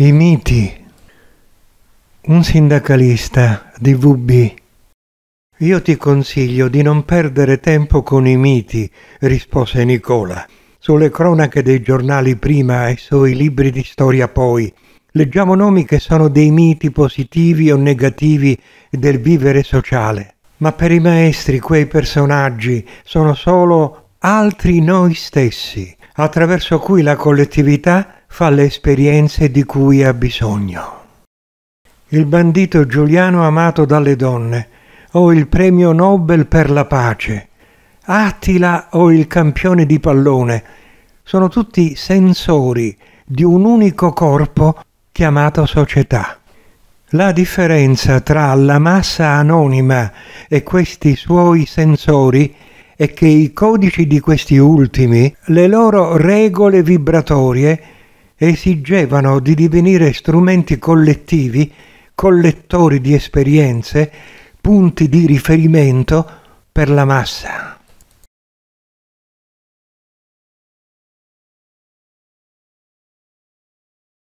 I miti. Un sindacalista di VB. Io ti consiglio di non perdere tempo con i miti, rispose Nicola. Sulle cronache dei giornali prima e sui libri di storia poi. Leggiamo nomi che sono dei miti positivi o negativi del vivere sociale. Ma per i maestri quei personaggi sono solo altri noi stessi, attraverso cui la collettività fa le esperienze di cui ha bisogno. Il bandito Giuliano amato dalle donne, o il premio Nobel per la pace, Attila o il campione di pallone, sono tutti sensori di un unico corpo chiamato società. La differenza tra la massa anonima e questi suoi sensori è che i codici di questi ultimi, le loro regole vibratorie, esigevano di divenire strumenti collettivi, collettori di esperienze, punti di riferimento per la massa.